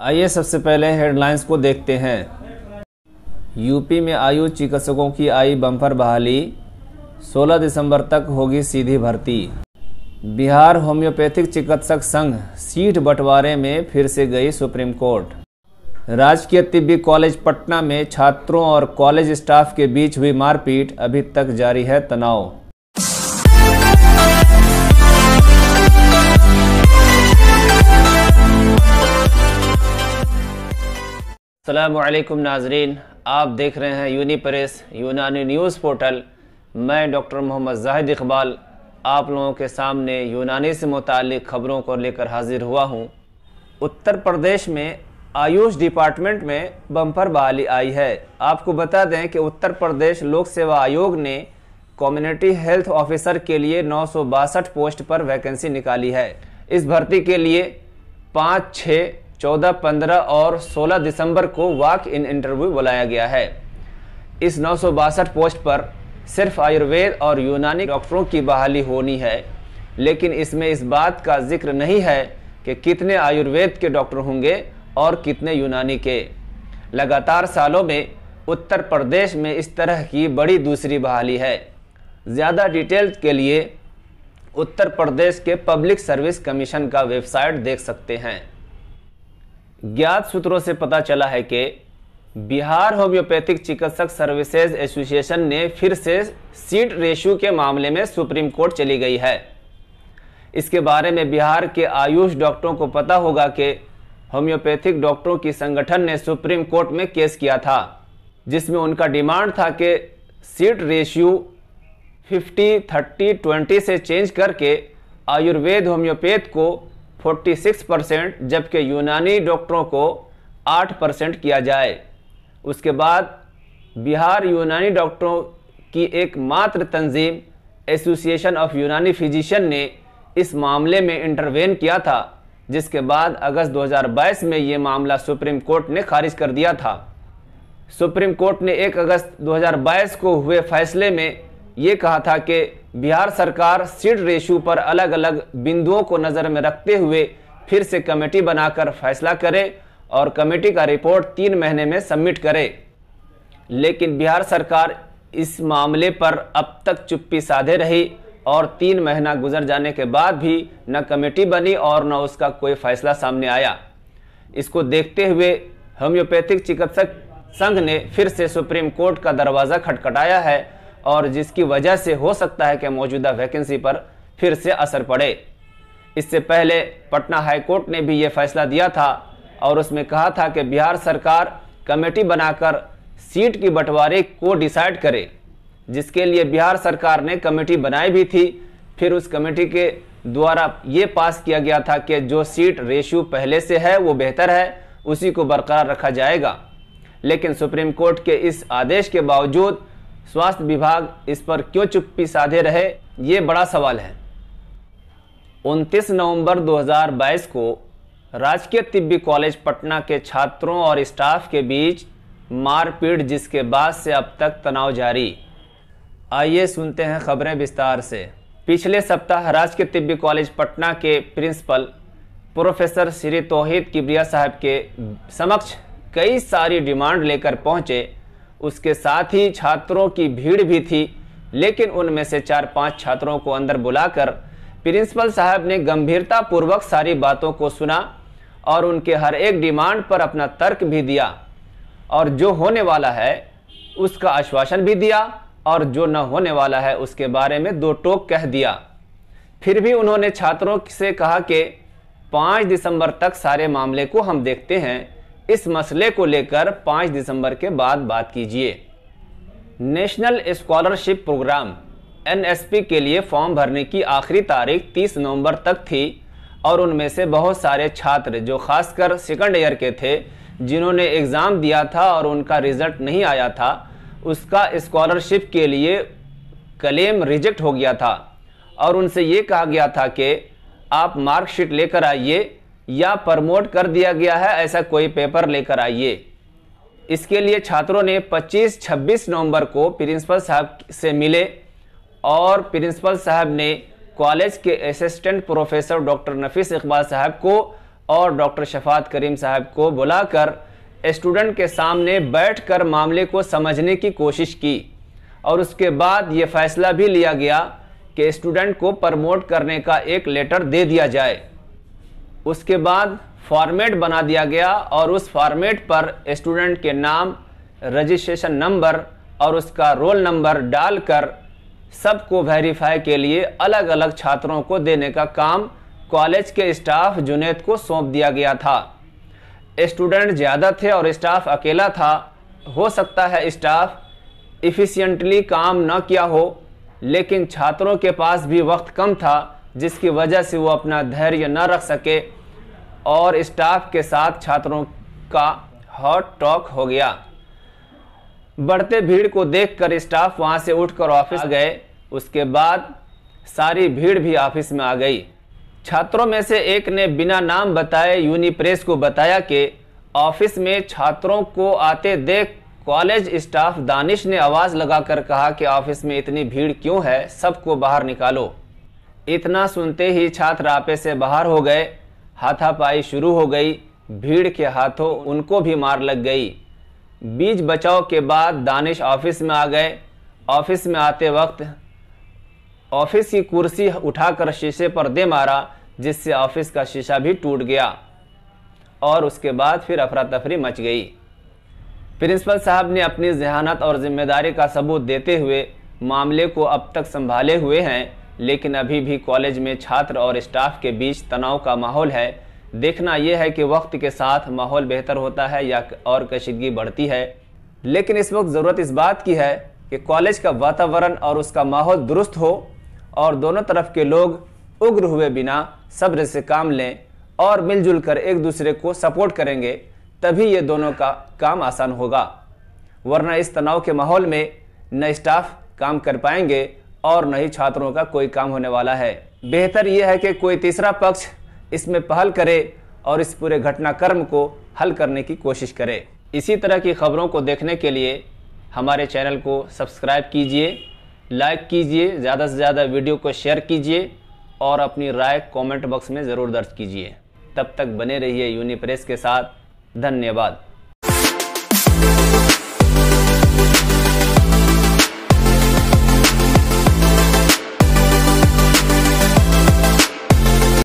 आइए सबसे पहले हेडलाइंस को देखते हैं। यूपी में आयु चिकित्सकों की आई बम्पर बहाली 16 दिसंबर तक होगी सीधी भर्ती। बिहार होम्योपैथिक चिकित्सक संघ सीट बंटवारे में फिर से गई सुप्रीम कोर्ट। राजकीय तिब्बी कॉलेज पटना में छात्रों और कॉलेज स्टाफ के बीच हुई मारपीट, अभी तक जारी है तनाव। अलैक्म नाजरीन आप देख रहे हैं uni press Unani news portal मैं डॉक्टर मोहम्मद जाहिद इकबाल आप लोगों के सामने यूनानी से मुतल ख़बरों को लेकर हाजिर हुआ हूँ। उत्तर प्रदेश में आयुष डिपार्टमेंट में बम्पर बहाली आई है। आपको बता दें कि उत्तर प्रदेश लोक सेवा आयोग ने कम्युनिटी हेल्थ ऑफिसर के लिए नौ सौ बासठ पोस्ट पर वैकेंसी निकाली है। इस भर्ती के लिए पाँच छः चौदह, पंद्रह और सोलह दिसंबर को वॉक इन इंटरव्यू बुलाया गया है। इस नौ सौ बासठ पोस्ट पर सिर्फ़ आयुर्वेद और यूनानी डॉक्टरों की बहाली होनी है, लेकिन इसमें इस बात का ज़िक्र नहीं है कि कितने आयुर्वेद के डॉक्टर होंगे और कितने यूनानी के। लगातार सालों में उत्तर प्रदेश में इस तरह की बड़ी दूसरी बहाली है। ज़्यादा डिटेल के लिए उत्तर प्रदेश के पब्लिक सर्विस कमीशन का वेबसाइट देख सकते हैं। ज्ञात सूत्रों से पता चला है कि बिहार होम्योपैथिक चिकित्सक सर्विसेज़ एसोसिएशन ने फिर से सीट रेशू के मामले में सुप्रीम कोर्ट चली गई है। इसके बारे में बिहार के आयुष डॉक्टरों को पता होगा कि होम्योपैथिक डॉक्टरों की संगठन ने सुप्रीम कोर्ट में केस किया था, जिसमें उनका डिमांड था कि सीट रेशियो 50 30 20 से चेंज करके आयुर्वेद होम्योपैथ को 46 परसेंट जबकि यूनानी डॉक्टरों को 8 परसेंट किया जाए। उसके बाद बिहार यूनानी डॉक्टरों की एकमात्र तंजीम एसोसिएशन ऑफ़ यूनानी फिजिशियन ने इस मामले में इंटरवेन किया था, जिसके बाद अगस्त 2022 में ये मामला सुप्रीम कोर्ट ने खारिज कर दिया था। सुप्रीम कोर्ट ने 1 अगस्त 2022 को हुए फैसले में ये कहा था कि बिहार सरकार सीट रेशू पर अलग अलग बिंदुओं को नज़र में रखते हुए फिर से कमेटी बनाकर फैसला करे और कमेटी का रिपोर्ट तीन महीने में सबमिट करे। लेकिन बिहार सरकार इस मामले पर अब तक चुप्पी साधे रही और तीन महीना गुजर जाने के बाद भी न कमेटी बनी और न उसका कोई फैसला सामने आया। इसको देखते हुए होम्योपैथिक चिकित्सक संघ ने फिर से सुप्रीम कोर्ट का दरवाज़ा खटखटाया है और जिसकी वजह से हो सकता है कि मौजूदा वैकेंसी पर फिर से असर पड़े। इससे पहले पटना हाईकोर्ट ने भी ये फैसला दिया था और उसमें कहा था कि बिहार सरकार कमेटी बनाकर सीट की बंटवारे को डिसाइड करे। जिसके लिए बिहार सरकार ने कमेटी बनाई भी थी, फिर उस कमेटी के द्वारा ये पास किया गया था कि जो सीट रेशियो पहले से है, वो बेहतर है, उसी को बरकरार रखा जाएगा। लेकिन सुप्रीम कोर्ट के इस आदेश के बावजूद स्वास्थ्य विभाग इस पर क्यों चुप्पी साधे रहे, ये बड़ा सवाल है। 29 नवंबर 2022 को राजकीय तिब्बी कॉलेज पटना के छात्रों और स्टाफ के बीच मारपीट, जिसके बाद से अब तक तनाव जारी। आइए सुनते हैं खबरें विस्तार से। पिछले सप्ताह राजकीय तिब्बी कॉलेज पटना के प्रिंसिपल प्रोफेसर श्री तोहिद किबरिया साहब के समक्ष कई सारी डिमांड लेकर पहुँचे उसके साथ ही छात्रों की भीड़ भी थी। लेकिन उनमें से चार पाँच छात्रों को अंदर बुलाकर प्रिंसिपल साहब ने गंभीरता पूर्वक सारी बातों को सुना और उनके हर एक डिमांड पर अपना तर्क भी दिया। और जो होने वाला है, उसका आश्वासन भी दिया और जो न होने वाला है, उसके बारे में दो टोक कह दिया। फिर भी उन्होंने छात्रों से कहा कि पाँच दिसंबर तक सारे मामले को हम देखते हैं। इस मसले को लेकर पाँच दिसंबर के बाद बात कीजिए। नेशनल स्कॉलरशिप प्रोग्राम, एनएसपी के लिए फॉर्म भरने की आखिरी तारीख 30 नवंबर तक थी और उनमें से बहुत सारे छात्र जो खासकर सेकंड ईयर के थे, जिन्होंने एग्ज़ाम दिया था और उनका रिज़ल्ट नहीं आया था, उसका स्कॉलरशिप के लिए क्लेम रिजेक्ट हो गया था। और उनसे ये कहा गया था कि आप मार्कशीट लेकर आइए या प्रमोट कर दिया गया है, ऐसा कोई पेपर लेकर आइए। इसके लिए छात्रों ने 25-26 नवंबर को प्रिंसिपल साहब से मिले और प्रिंसिपल साहब ने कॉलेज के assistant professor doctor Nafees Iqbal साहब को और डॉक्टर शफात करीम साहब को बुलाकर स्टूडेंट के सामने बैठकर मामले को समझने की कोशिश की और उसके बाद ये फैसला भी लिया गया कि स्टूडेंट को प्रमोट करने का एक लेटर दे दिया जाए। उसके बाद फॉर्मेट बना दिया गया और उस फॉर्मेट पर स्टूडेंट के नाम, रजिस्ट्रेशन नंबर और उसका रोल नंबर डालकर सबको वेरीफाई के लिए अलग अलग छात्रों को देने का काम कॉलेज के स्टाफ जुनेद को सौंप दिया गया था। स्टूडेंट ज़्यादा थे और स्टाफ अकेला था, हो सकता है स्टाफ इफ़िशियंटली काम न किया हो, लेकिन छात्रों के पास भी वक्त कम था जिसकी वजह से वो अपना धैर्य न रख सके और स्टाफ के साथ छात्रों का हॉट टॉक हो गया। बढ़ते भीड़ को देखकर स्टाफ वहाँ से उठकर ऑफ़िस गए। उसके बाद सारी भीड़ भी ऑफ़िस में आ गई। छात्रों में से एक ने बिना नाम बताए यूनिप्रेस को बताया कि ऑफ़िस में छात्रों को आते देख कॉलेज स्टाफ दानिश ने आवाज़ लगाकर कहा कि ऑफ़िस में इतनी भीड़ क्यों है? सबको बाहर निकालो। इतना सुनते ही छात्र आपे से बाहर हो गए। हाथापाई शुरू हो गई। भीड़ के हाथों उनको भी मार लग गई। बीज बचाव के बाद दानिश ऑफ़िस में आ गए। ऑफ़िस में आते वक्त ऑफ़िस की कुर्सी उठाकर शीशे पर दे मारा, जिससे ऑफ़िस का शीशा भी टूट गया। और उसके बाद फिर अफरा तफरी मच गई। प्रिंसिपल साहब ने अपनी जहानत और ज़िम्मेदारी का सबूत देते हुए मामले को अब तक संभाले हुए हैं। लेकिन अभी भी कॉलेज में छात्र और स्टाफ के बीच तनाव का माहौल है। देखना यह है कि वक्त के साथ माहौल बेहतर होता है या और कशीदगी बढ़ती है। लेकिन इस वक्त ज़रूरत इस बात की है कि कॉलेज का वातावरण और उसका माहौल दुरुस्त हो और दोनों तरफ़ के लोग उग्र हुए बिना सब्र से काम लें और मिलजुल कर एक दूसरे को सपोर्ट करेंगे, तभी ये दोनों का काम आसान होगा। वरना इस तनाव के माहौल में न स्टाफ काम कर पाएँगे और न ही छात्रों का कोई काम होने वाला है। बेहतर यह है कि कोई तीसरा पक्ष इसमें पहल करे और इस पूरे घटनाक्रम को हल करने की कोशिश करे। इसी तरह की खबरों को देखने के लिए हमारे चैनल को सब्सक्राइब कीजिए, लाइक कीजिए, ज़्यादा से ज़्यादा वीडियो को शेयर कीजिए और अपनी राय कमेंट बॉक्स में ज़रूर दर्ज कीजिए। तब तक बने रहिए यूनिप्रेस के साथ। धन्यवाद।